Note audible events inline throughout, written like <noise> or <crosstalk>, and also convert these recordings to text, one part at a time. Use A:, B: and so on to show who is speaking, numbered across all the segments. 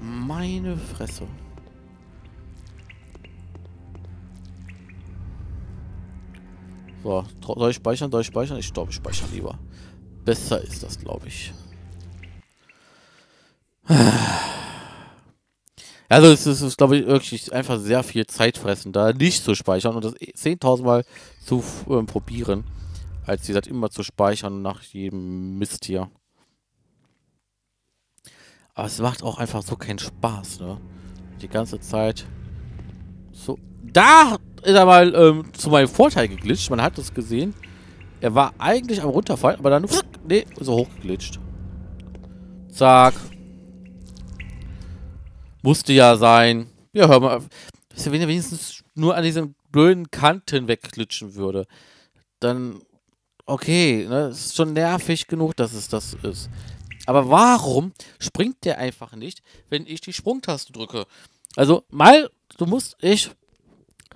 A: Meine Fresse. So, soll ich speichern? Soll ich speichern? Ich glaube, ich speichere lieber. Besser ist das, glaube ich. <sighs> Also es ist, ist glaube ich, wirklich einfach sehr viel Zeit fressen, da nicht zu speichern und das 10.000 Mal zu äh, probieren, als wie gesagt immer zu speichern nach jedem Mist hier. Aber es macht auch einfach so keinen Spaß, ne? Die ganze Zeit so... Da ist er mal ähm, zu meinem Vorteil geglitscht. Man hat es gesehen. Er war eigentlich am runterfallen, aber dann... Nee, so hochgeglitscht. Zack. Musste ja sein. Ja, hör mal. Wenn er wenigstens nur an diesen blöden Kanten wegglitschen würde, dann... Okay, ne? Ist schon nervig genug, dass es das ist. Aber warum springt der einfach nicht, wenn ich die Sprungtaste drücke? Also, mal, du musst, ich,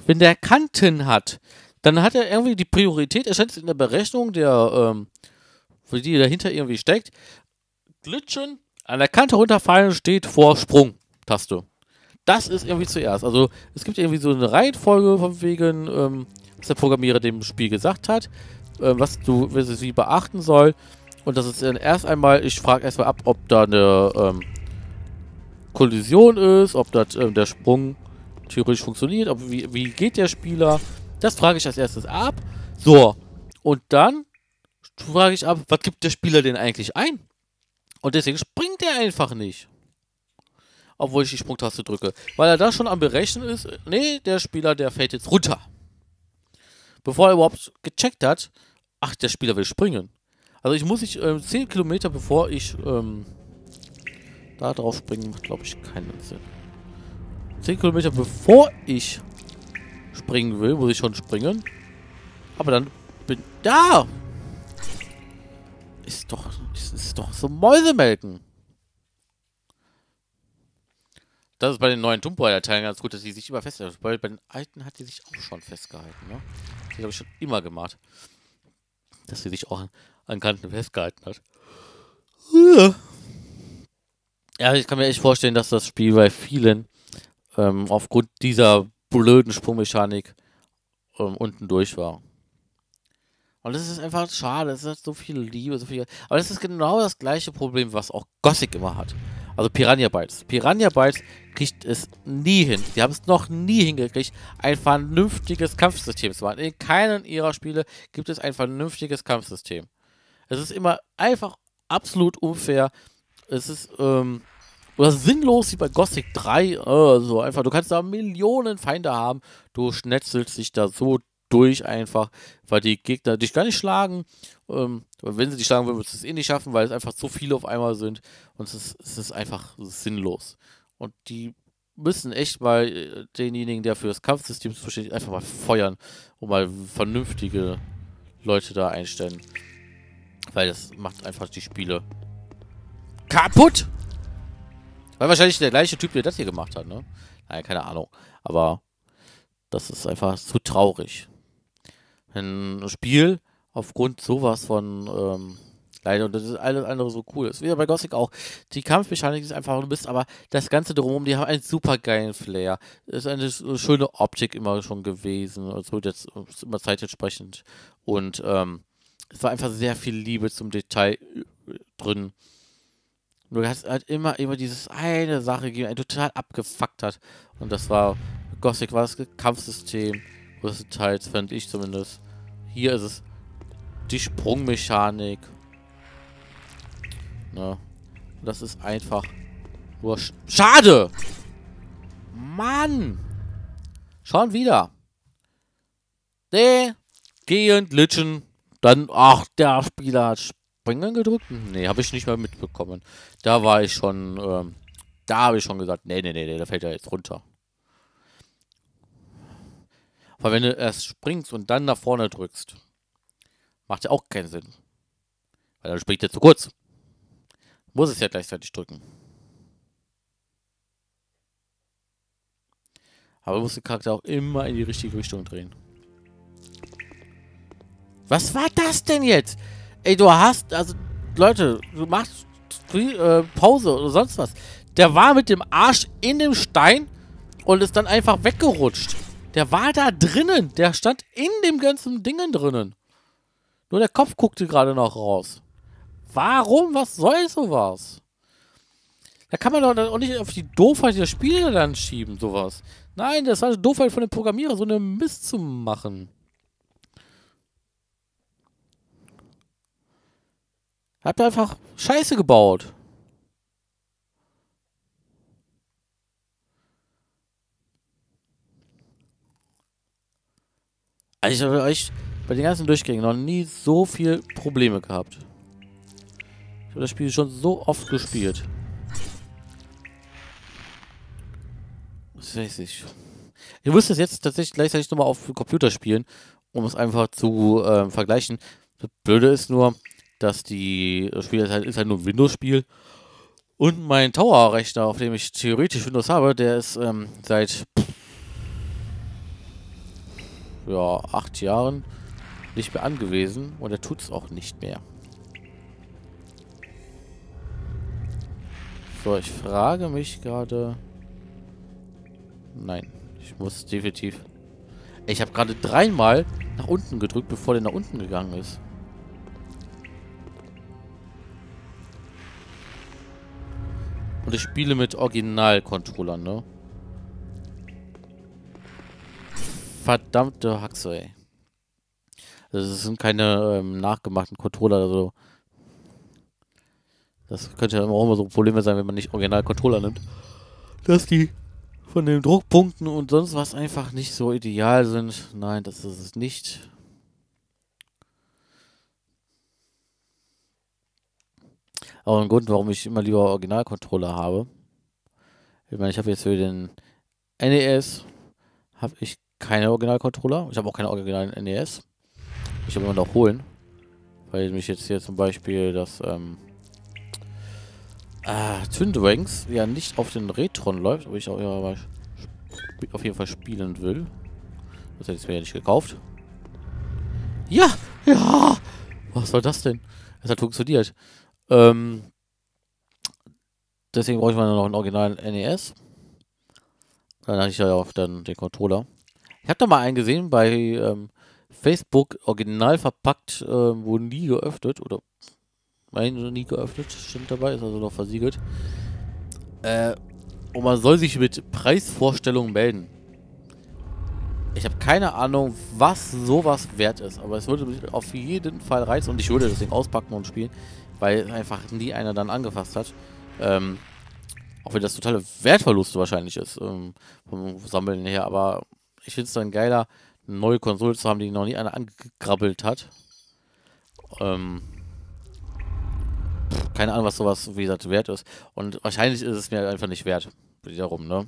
A: wenn der Kanten hat, dann hat er irgendwie die Priorität, er scheint in der Berechnung der, ähm, die dahinter irgendwie steckt, glitschen, an der Kante runterfallen steht vor Sprungtaste. Das ist irgendwie zuerst. Also, es gibt irgendwie so eine Reihenfolge von wegen, ähm, was der Programmierer dem Spiel gesagt hat, äh, was du, was sie beachten soll. Und das ist dann erst einmal, ich frage erstmal ab, ob da eine ähm, Kollision ist, ob das, ähm, der Sprung theoretisch funktioniert, ob, wie, wie geht der Spieler. Das frage ich als erstes ab. So, und dann frage ich ab, was gibt der Spieler denn eigentlich ein? Und deswegen springt er einfach nicht. Obwohl ich die Sprungtaste drücke. Weil er da schon am Berechnen ist, nee, der Spieler, der fällt jetzt runter. Bevor er überhaupt gecheckt hat, ach, der Spieler will springen. Also ich muss ich äh, 10 Kilometer bevor ich ähm, da drauf springen, macht glaube ich keinen Sinn. 10 Kilometer bevor ich springen will, muss ich schon springen. Aber dann bin da. Ist doch, ist, ist doch so Mäusemelken. Das ist bei den neuen Tomb Raider-Teilen ganz gut, dass die sich immer festhalten. Bei, bei den alten hat die sich auch schon festgehalten, ne? Das habe ich schon immer gemacht. Dass sie sich auch an Kanten festgehalten hat. Ja, ich kann mir echt vorstellen, dass das Spiel bei vielen ähm, aufgrund dieser blöden Sprungmechanik ähm, unten durch war. Und das ist einfach schade, es hat so viel Liebe, so viel. Aber das ist genau das gleiche Problem, was auch Gothic immer hat. Also Piranha Bytes. Piranha Bytes kriegt es nie hin. Die haben es noch nie hingekriegt, ein vernünftiges Kampfsystem zu machen. In keinem ihrer Spiele gibt es ein vernünftiges Kampfsystem. Es ist immer einfach absolut unfair. Es ist, ähm, oder sinnlos wie bei Gothic 3. Äh, so einfach, du kannst da Millionen Feinde haben. Du schnetzelst dich da so durch einfach, weil die Gegner dich gar nicht schlagen. Ähm, wenn sie dich schlagen würden, würdest du es eh nicht schaffen, weil es einfach so viele auf einmal sind. Und es ist, es ist einfach sinnlos. Und die müssen echt mal äh, denjenigen, der für das Kampfsystem zuständig ist, einfach mal feuern und mal vernünftige Leute da einstellen. Weil das macht einfach die Spiele kaputt. Weil wahrscheinlich der gleiche Typ, der das hier gemacht hat, ne? Naja, keine Ahnung. Aber das ist einfach zu traurig. Ein Spiel aufgrund sowas von ähm, leider und das ist alles andere so cool ist. Wie bei Gothic auch. Die Kampfmechanik ist einfach ein Mist, aber das Ganze drumherum, die haben einen super geilen Flair. Es ist eine schöne Optik immer schon gewesen. Also jetzt immer zeitentsprechend. Und ähm, es war einfach sehr viel Liebe zum Detail äh, drin. Nur du hast halt immer, immer dieses eine Sache gegeben, ein total abgefuckt hat. Und das war, Gothic war das Kampfsystem, größtenteils, fand ich zumindest. Hier ist es die Sprungmechanik. Ne? Das ist einfach nur sch schade! Mann! Schon wieder. Nee, gehen, glitschen, dann, ach, der Spieler hat Springen gedrückt? Nee, habe ich nicht mehr mitbekommen. Da war ich schon, ähm, da habe ich schon gesagt, nee, nee, nee, nee, da fällt er jetzt runter. Weil wenn du erst springst und dann nach vorne drückst, macht ja auch keinen Sinn. Weil dann springt er zu kurz. Muss es ja gleichzeitig drücken. Aber du musst den Charakter auch immer in die richtige Richtung drehen. Was war das denn jetzt? Ey, du hast, also, Leute, du machst äh, Pause oder sonst was. Der war mit dem Arsch in dem Stein und ist dann einfach weggerutscht. Der war da drinnen. Der stand in dem ganzen Dingen drinnen. Nur der Kopf guckte gerade noch raus. Warum? Was soll sowas? Da kann man doch auch nicht auf die Doofheit der Spieler dann schieben, sowas. Nein, das war eine Doofheit von den Programmierern, so eine Mist zu machen. Habt ihr einfach Scheiße gebaut. Also ich habe euch bei den ganzen Durchgängen noch nie so viel Probleme gehabt. Ich habe das Spiel schon so oft gespielt. Das weiß ich. Ich muss das jetzt tatsächlich gleichzeitig nochmal auf Computer spielen, um es einfach zu äh, vergleichen. Das Blöde ist nur, dass die das Spiel ist halt, ist halt nur ein Windows-Spiel. Und mein Tower-Rechner, auf dem ich theoretisch Windows habe, der ist ähm, seit ja, acht Jahren nicht mehr angewiesen und er tut es auch nicht mehr. So, ich frage mich gerade... Nein, ich muss definitiv... Ich habe gerade dreimal nach unten gedrückt, bevor der nach unten gegangen ist. Ich spiele mit Original-Controllern, ne? Verdammte Haxe, ey. Also das sind keine ähm, nachgemachten Controller oder so. Das könnte ja auch immer so Probleme sein, wenn man nicht Original-Controller nimmt. Dass die von den Druckpunkten und sonst was einfach nicht so ideal sind. Nein, das ist es nicht. Aber ein Grund, warum ich immer lieber Original-Controller habe. Ich meine, ich habe jetzt für den NES habe ich keine Original-Controller. Ich habe auch keine originalen NES. Ich habe immer noch holen. Weil mich jetzt hier zum Beispiel das ähm, äh, Twin Dragons ja nicht auf den Retron läuft, aber ich auch ja auf jeden Fall spielen will. Das hätte ich mir ja nicht gekauft. Ja! Ja! Was soll das denn? Es hat funktioniert. Ähm, deswegen brauche ich mal noch einen originalen NES. Dann hatte ich ja auch dann den Controller. Ich habe da mal einen gesehen bei ähm, Facebook, original verpackt, äh, wurden nie geöffnet. Oder meine nie geöffnet, stimmt dabei, ist also noch versiegelt. Äh, und man soll sich mit Preisvorstellungen melden. Ich habe keine Ahnung, was sowas wert ist, aber es würde mich auf jeden Fall reizen und ich würde das Ding auspacken und spielen, weil einfach nie einer dann angefasst hat. Ähm, auch wenn das totale Wertverlust wahrscheinlich ist, ähm, vom Sammeln her, aber ich finde es dann geiler, eine neue Konsole zu haben, die noch nie einer angegrabbelt hat. Ähm, keine Ahnung, was sowas, wie gesagt, wert ist. Und wahrscheinlich ist es mir einfach nicht wert. Wiederum, ne?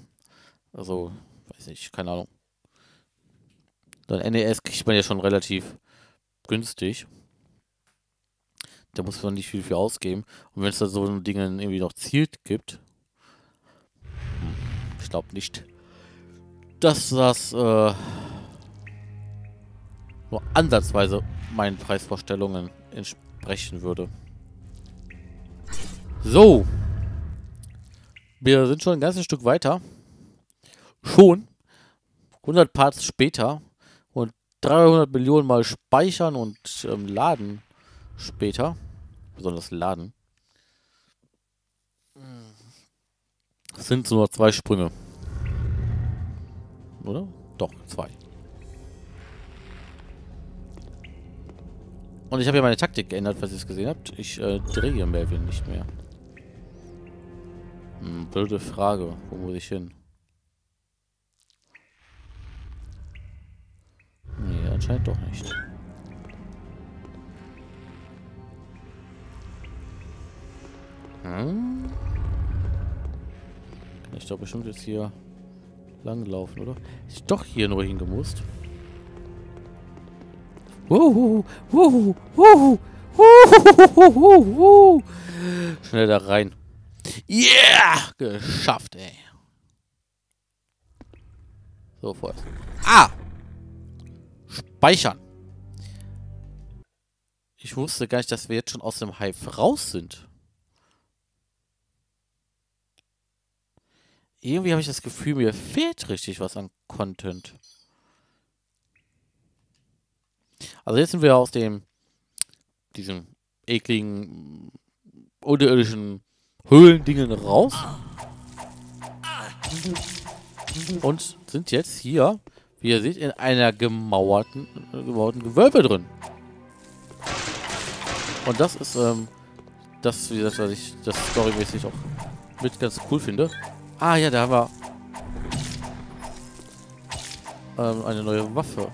A: Also, weiß nicht, keine Ahnung. Dann NES kriegt man ja schon relativ günstig. Da muss man nicht viel für ausgeben. Und wenn es da so Dinge irgendwie noch zielt gibt, hm, ich glaube nicht dass das äh, nur ansatzweise meinen Preisvorstellungen entsprechen würde. So. Wir sind schon ein ganzes Stück weiter. Schon. 100 Parts später. Und 300 Millionen Mal speichern und ähm, laden später. Besonders laden. Das sind nur zwei Sprünge oder? Doch, zwei. Und ich habe ja meine Taktik geändert, falls ihr es gesehen habt. Ich äh, drehe Melvin nicht mehr. Hm, blöde Frage. Wo muss ich hin? Nee, anscheinend doch nicht. Hm? Ich doch bestimmt jetzt hier langlaufen, oder? Ist doch hier nur hingemusst. Wuhu, wuhu, wuhu, wuhu, Schnell da rein. Yeah! Geschafft, ey. So, vorerst. Ah! Speichern. Ich wusste gar nicht, dass wir jetzt schon aus dem Hive raus sind. Irgendwie habe ich das Gefühl, mir fehlt richtig was an Content. Also jetzt sind wir aus dem, diesem ekligen, unterirdischen Höhlendingen raus. Und sind jetzt hier, wie ihr seht, in einer gemauerten, gemauerten Gewölbe drin. Und das ist, ähm, das, wie gesagt, was ich das storymäßig auch mit ganz cool finde. Ah ja, da haben wir ähm, eine neue Waffe.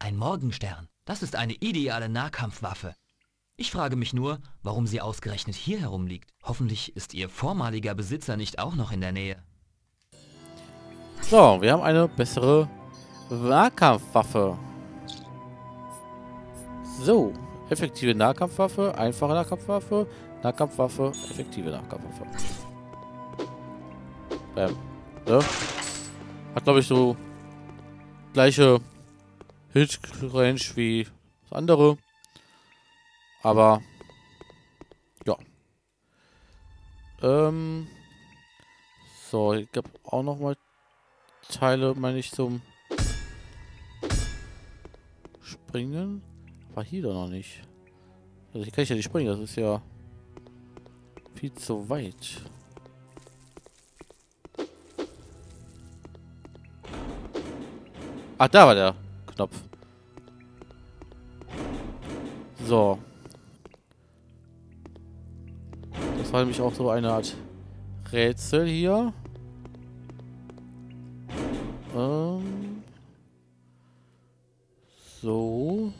B: Ein Morgenstern. Das ist eine ideale Nahkampfwaffe. Ich frage mich nur, warum sie ausgerechnet hier herumliegt. Hoffentlich ist ihr vormaliger Besitzer nicht auch noch in der Nähe.
A: So, wir haben eine bessere Nahkampfwaffe. So, effektive Nahkampfwaffe, einfache Nahkampfwaffe, Nahkampfwaffe, effektive Nahkampfwaffe. Bam. Ja. Hat, glaube ich, so gleiche Hit-Range wie das andere. Aber, ja. Ähm, so, ich habe auch noch mal Teile, meine ich, zum Springen. War hier doch noch nicht. Also hier kann ich ja nicht springen, das ist ja viel zu weit. Ach, da war der Knopf. So. Das war nämlich auch so eine Art Rätsel hier. Ähm. So.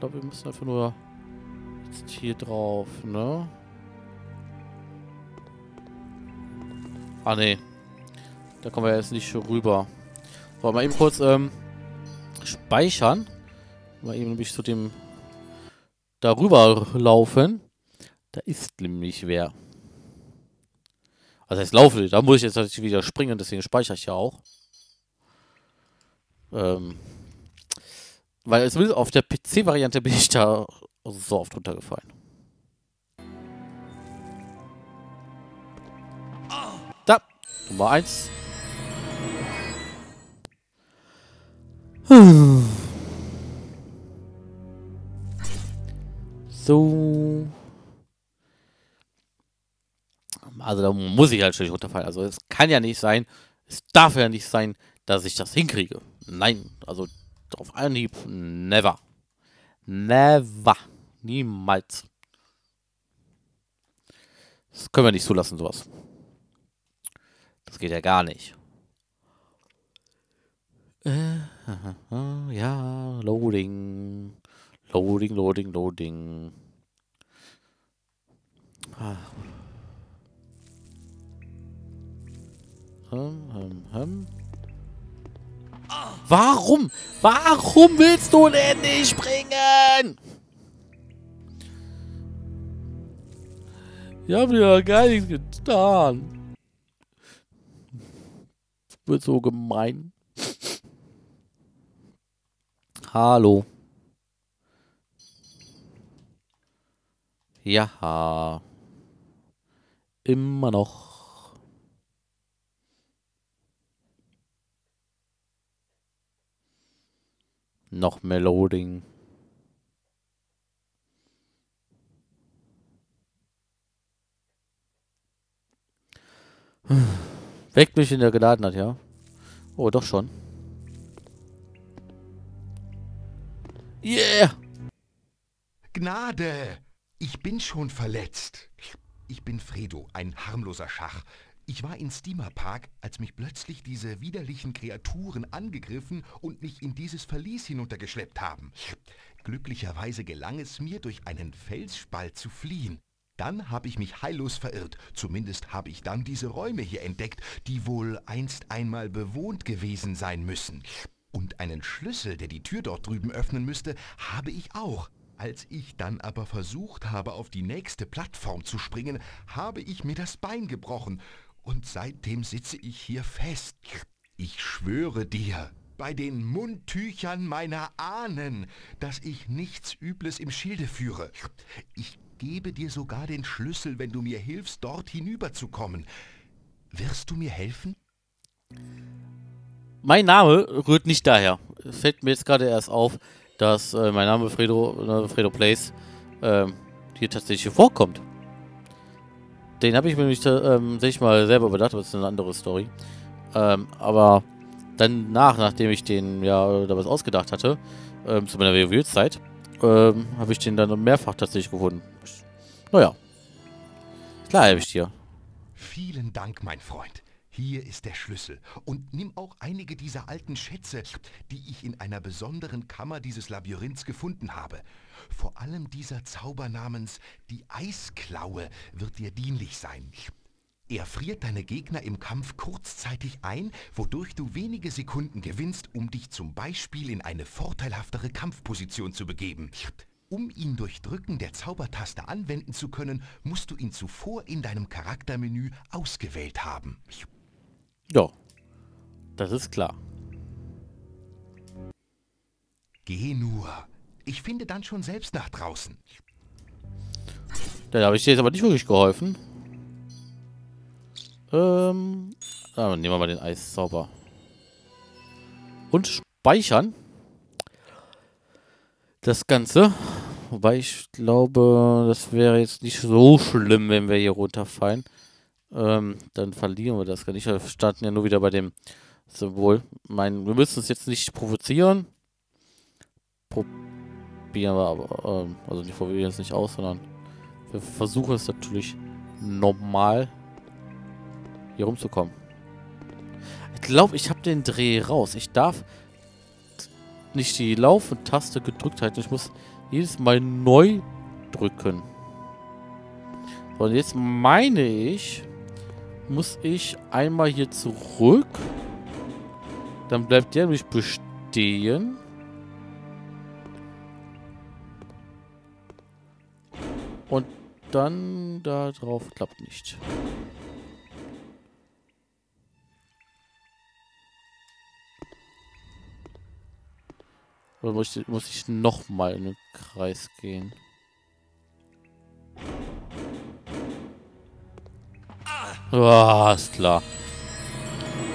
A: Ich glaube, wir müssen einfach nur jetzt hier drauf, ne? Ah, ne. Da kommen wir jetzt nicht rüber. So, mal eben kurz ähm, speichern. Mal eben nämlich zu dem darüber laufen. Da ist nämlich wer. Also heißt laufe, da muss ich jetzt natürlich wieder springen, deswegen speichere ich ja auch. Ähm, weil es will auf der PC-Variante bin ich da so oft runtergefallen. Da, Nummer 1. So. Also da muss ich halt schon runterfallen. Also es kann ja nicht sein, es darf ja nicht sein, dass ich das hinkriege. Nein, also auf Anhieb, never. Never. Niemals. Das können wir nicht zulassen, sowas. Das geht ja gar nicht. Äh, <laughs> ja, Loading. Loading, Loading, Loading. Ah. Hm, hm, hm. Warum? Warum willst du denn nicht springen? Ich habe ja gar nichts getan. Das wird so gemein. Hallo. Ja. Immer noch. Noch mehr Loading. <sighs> Weckt mich, in der geladen hat, ja? Oh, doch schon. Yeah!
C: Gnade! Ich bin schon verletzt. Ich bin Fredo, ein harmloser Schach. Ich war in Steamer Park, als mich plötzlich diese widerlichen Kreaturen angegriffen und mich in dieses Verlies hinuntergeschleppt haben. Glücklicherweise gelang es mir, durch einen Felsspalt zu fliehen. Dann habe ich mich heillos verirrt. Zumindest habe ich dann diese Räume hier entdeckt, die wohl einst einmal bewohnt gewesen sein müssen. Und einen Schlüssel, der die Tür dort drüben öffnen müsste, habe ich auch. Als ich dann aber versucht habe, auf die nächste Plattform zu springen, habe ich mir das Bein gebrochen. Und seitdem sitze ich hier fest. Ich schwöre dir, bei den Mundtüchern meiner Ahnen, dass ich nichts Übles im Schilde führe. Ich gebe dir sogar den Schlüssel, wenn du mir hilfst, dort hinüberzukommen. Wirst du mir helfen?
A: Mein Name rührt nicht daher. Fällt mir jetzt gerade erst auf, dass äh, mein Name Fredo, äh, Fredo Place äh, hier tatsächlich vorkommt. Den habe ich mir nicht, ähm, mal selber überdacht, aber das ist eine andere Story. Ähm, aber dann nach, nachdem ich den ja da was ausgedacht hatte, ähm, zu meiner WoW-Zeit, ähm, habe ich den dann mehrfach tatsächlich gefunden. Naja. Klar helfe ich dir.
C: Vielen Dank, mein Freund. Hier ist der Schlüssel. Und nimm auch einige dieser alten Schätze, die ich in einer besonderen Kammer dieses Labyrinths gefunden habe. Vor allem dieser Zauber namens die Eisklaue wird dir dienlich sein. Er friert deine Gegner im Kampf kurzzeitig ein, wodurch du wenige Sekunden gewinnst, um dich zum Beispiel in eine vorteilhaftere Kampfposition zu begeben. Um ihn durch Drücken der Zaubertaste anwenden zu können, musst du ihn zuvor in deinem Charaktermenü ausgewählt haben.
A: Ja, das ist klar.
C: Geh nur. Ich finde dann schon selbst nach draußen.
A: Da habe ich dir jetzt aber nicht wirklich geholfen. Ähm, ah, nehmen wir mal den Eiszauber. Und speichern. Das Ganze. Wobei ich glaube, das wäre jetzt nicht so schlimm, wenn wir hier runterfallen. Ähm, dann verlieren wir das gar nicht. Wir starten ja nur wieder bei dem Symbol. Mein, wir müssen es jetzt nicht provozieren. Probieren wir aber. Ähm, also nicht probieren es nicht aus, sondern wir versuchen es natürlich normal hier rumzukommen. Ich glaube, ich habe den Dreh raus. Ich darf nicht die Lauf- und Taste gedrückt halten. Ich muss jedes Mal neu drücken. und jetzt meine ich, muss ich einmal hier zurück. Dann bleibt der nämlich bestehen. Und dann da drauf klappt nicht. Oder muss ich, muss ich nochmal in den Kreis gehen? Ah, ist klar.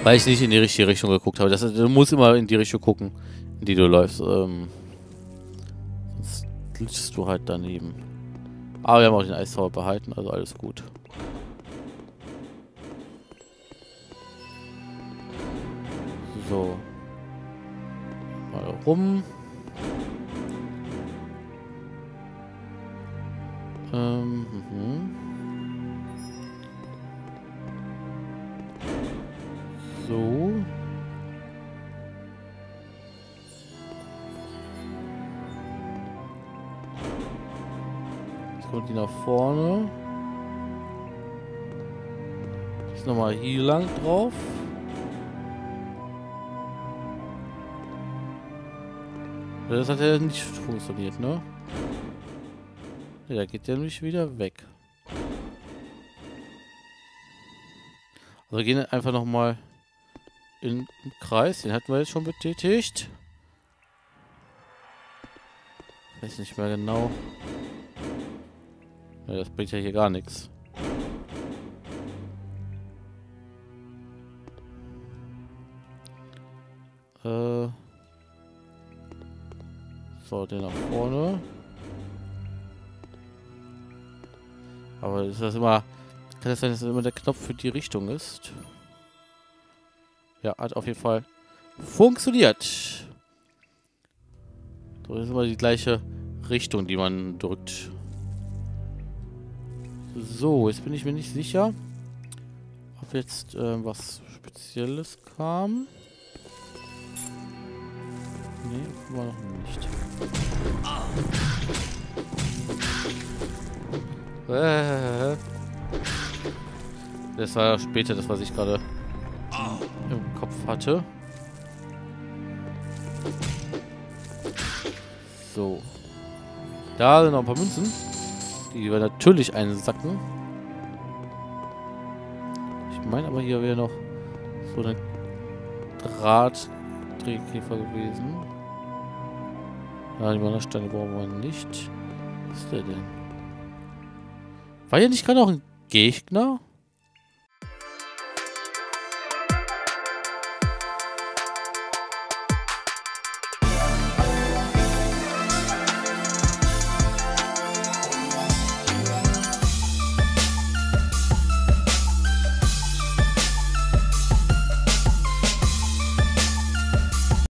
A: Weil ich nicht in die richtige Richtung geguckt habe. Das, du musst immer in die Richtung gucken, in die du läufst. Ähm, sonst glitschst du halt daneben. Aber wir haben auch den Eiszauber behalten, also alles gut. So. Mal rum. Vorne. Jetzt nochmal hier lang drauf. Das hat ja nicht funktioniert, ne? Ja, da geht der nämlich wieder weg. Also gehen einfach nochmal in den Kreis. Den hatten wir jetzt schon betätigt. Weiß nicht mehr genau. Das bringt ja hier gar nichts. Äh. So, den nach vorne. Aber ist das immer... Kann das sein, dass das immer der Knopf für die Richtung ist? Ja, hat auf jeden Fall funktioniert. So, das ist immer die gleiche Richtung, die man drückt. So, jetzt bin ich mir nicht sicher, ob jetzt äh, was Spezielles kam. Nee, war noch nicht. Äh, das war später das, was ich gerade im Kopf hatte. So. Da sind noch ein paar Münzen. Die wir natürlich einsacken. Ich meine aber hier wäre noch so eine Draht, Drehkäfer gewesen. Ja, die Wandersteine brauchen wir nicht. Was ist der denn? War hier nicht gerade auch ein Gegner?